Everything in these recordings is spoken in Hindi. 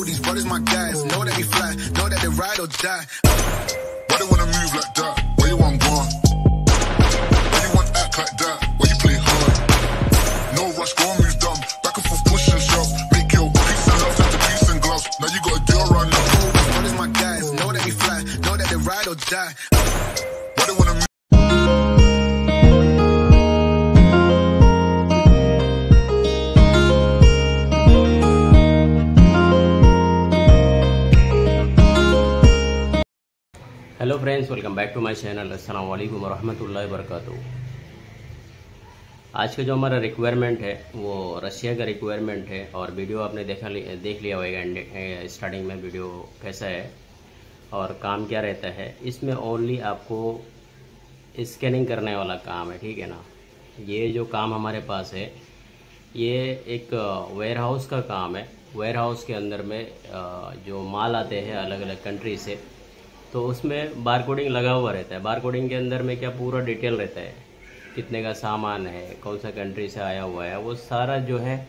know these brothers my guys. Know that we fly, know that they ride or die. Why they wanna move like that? Where you want gone? Why you want act like that? Why you play hard? No rush, go and move dumb. Back and forth, push and shove. Make your peace and love into peace and gloves. Now you gotta do right now. Know these brothers my guys. Know that we fly, know that they ride or die. Why they wanna move? Hello friends welcome back to my channel अस्सलाम वालेकुम रहमतुल्लाहि वबरकातुहू आज का जो हमारा रिक्वायरमेंट है, वो रशिया का रिक्वायरमेंट है और वीडियो आपने देखा देख लिया होगा स्टार्टिंग में वीडियो कैसा है और काम क्या रहता है। इसमें ओनली आपको स्कैनिंग करने वाला काम है, ठीक है ना? ये जो काम हमारे पास है, ये एक वेयर हाउस का काम है। वेयर हाउस के अंदर में जो माल आते हैं अलग अलग कंट्री से तो उसमें बार कोडिंग लगा हुआ रहता है। बार कोडिंग के अंदर में क्या पूरा डिटेल रहता है? कितने का सामान है, कौन सा कंट्री से आया हुआ है, वो सारा जो है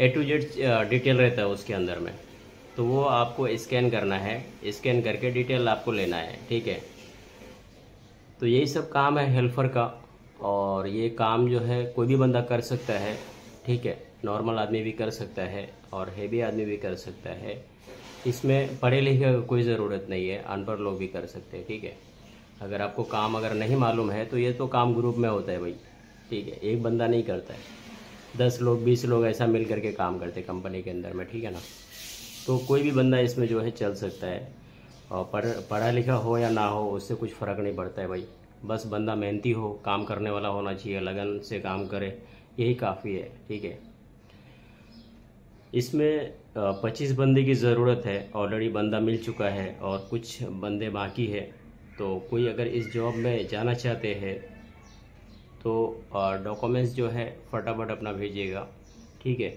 ए टू जेड डिटेल रहता है उसके अंदर में। तो वो आपको स्कैन करना है। स्कैन करके डिटेल आपको लेना है, ठीक है? तो यही सब काम है हेल्पर का और ये काम जो है कोई भी बंदा कर सकता है, ठीक है? नॉर्मल आदमी भी कर सकता है और हेवी आदमी भी कर सकता है। इसमें पढ़े लिखे कोई ज़रूरत नहीं है, अनपढ़ लोग भी कर सकते हैं, ठीक है? अगर आपको काम अगर नहीं मालूम है तो ये तो काम ग्रुप में होता है भाई, ठीक है? एक बंदा नहीं करता है। दस लोग, बीस लोग ऐसा मिल करके काम करते कंपनी के अंदर में, ठीक है ना? तो कोई भी बंदा इसमें जो है चल सकता है, और पढ़, पढ़ा लिखा हो या ना हो, उससे कुछ फ़र्क नहीं पड़ता है भाई। बस बंदा मेहनती हो, काम करने वाला होना चाहिए, लगन से काम करे, यही काफ़ी है, ठीक है? इसमें पच्चीस बंदे की ज़रूरत है ऑलरेडी बंदा मिल चुका है और कुछ बंदे बाकी है। तो कोई अगर इस जॉब में जाना चाहते हैं तो डॉक्यूमेंट्स जो है, फटाफट अपना भेजिएगा, ठीक है?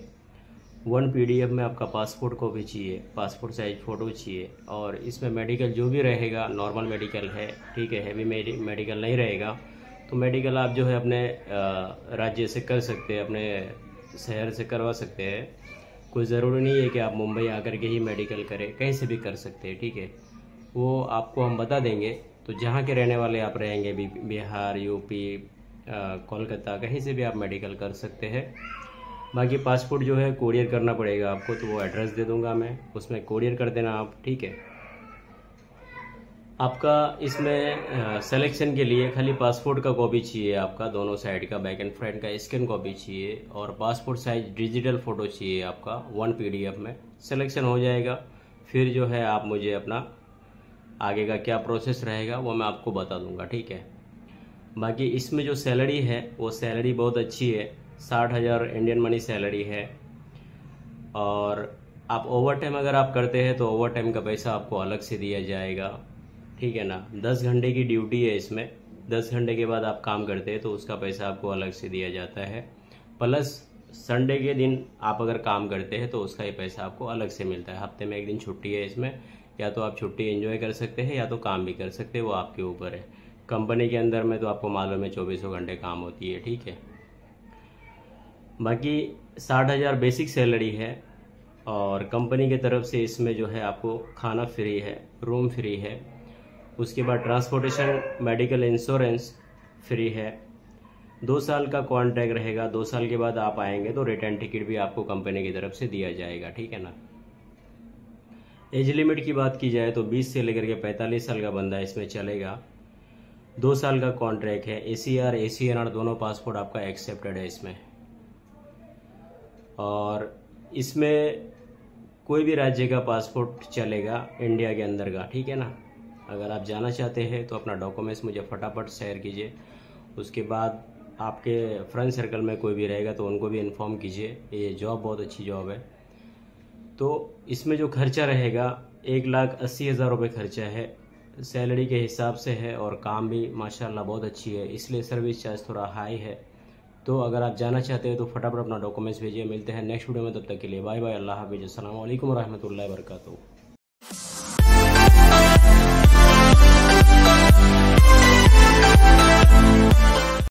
वन पीडीएफ में आपका पासपोर्ट कॉपी चाहिए पासपोर्ट साइज़ फ़ोटो चाहिए और इसमें मेडिकल जो भी रहेगा नॉर्मल मेडिकल है, ठीक है? हैवी मेडिकल नहीं रहेगा। तो मेडिकल आप जो है अपने राज्य से कर सकते हैं, अपने शहर से करवा सकते हैं। कोई ज़रूरी नहीं है कि आप मुंबई आकर के ही मेडिकल करें, कहीं से भी कर सकते हैं, ठीक है? वो आपको हम बता देंगे। तो जहाँ के रहने वाले आप रहेंगे बिहार यूपी कोलकाता, कहीं से भी आप मेडिकल कर सकते हैं। बाकी पासपोर्ट जो है कोरियर करना पड़ेगा आपको तो वो एड्रेस दे दूँगा मैं। उसमें कोरियर कर देना आप, ठीक है? आपका इसमें सिलेक्शन के लिए खाली पासपोर्ट का कॉपी चाहिए आपका, दोनों साइड का बैक एंड फ्रंट का स्कैन कॉपी चाहिए, और पासपोर्ट साइज़ डिजिटल फ़ोटो चाहिए आपका वन पीडीएफ में। सिलेक्शन हो जाएगा। फिर जो है आप मुझे अपना आगे का क्या प्रोसेस रहेगा, वो मैं आपको बता दूँगा, ठीक है? बाकी इसमें जो सैलरी है, वो सैलरी बहुत अच्छी है। साठ हज़ार इंडियन मनी सैलरी है। और आप ओवर टाइम अगर आप करते हैं तो ओवर टाइम का पैसा आपको अलग से दिया जाएगा। ठीक है ना? दस घंटे की ड्यूटी है इसमें। दस घंटे के बाद आप काम करते हैं तो उसका पैसा आपको अलग से दिया जाता है। प्लस संडे के दिन आप अगर काम करते हैं तो उसका ये पैसा आपको अलग से मिलता है। हफ़्ते में एक दिन छुट्टी है इसमें। या तो आप छुट्टी एंजॉय कर सकते हैं या तो काम भी कर सकते हैं, वो आपके ऊपर है। कंपनी के अंदर में तो आपको मालूम है चौबीसों घंटे काम होती है, ठीक है? बाकी साठ हज़ार बेसिक सैलरी है और कंपनी की तरफ़ से इसमें जो है आपको खाना फ्री है रूम फ्री है। उसके बाद ट्रांसपोर्टेशन मेडिकल इंश्योरेंस फ्री है। दो साल का कॉन्ट्रैक्ट रहेगा, दो साल के बाद आप आएँगे तो रिटर्न टिकट भी आपको कंपनी की तरफ़ से दिया जाएगा, ठीक है ना? एज लिमिट की बात की जाए तो 20 से लेकर के 45 साल का बंदा इसमें चलेगा। दो साल का कॉन्ट्रैक्ट है A C R A C N R दोनों पासपोर्ट आपका एक्सेप्टेड है इसमें। और इसमें कोई भी राज्य का पासपोर्ट चलेगा इंडिया के अंदर का, ठीक है ना? अगर आप जाना चाहते हैं तो अपना डॉक्यूमेंट्स मुझे फटाफट शेयर कीजिए। उसके बाद आपके फ्रेंड सर्कल में कोई भी रहेगा तो उनको भी इन्फॉर्म कीजिए। ये जॉब बहुत अच्छी जॉब है। तो इसमें जो खर्चा रहेगा, एक लाख अस्सी हज़ार रुपये खर्चा है। सैलरी के हिसाब से है और काम भी माशाल्लाह बहुत अच्छी है। इसलिए सर्विस चार्ज थोड़ा हाई है। तो अगर आप जाना चाहते हैं तो फटाफट अपना डॉक्यूमेंट्स भेजिए। मिलते हैं नेक्स्ट वीडियो में, तब तक के लिए बाय बाय अल्लाह हाफिज़। अल्लाम वरहमल वर्का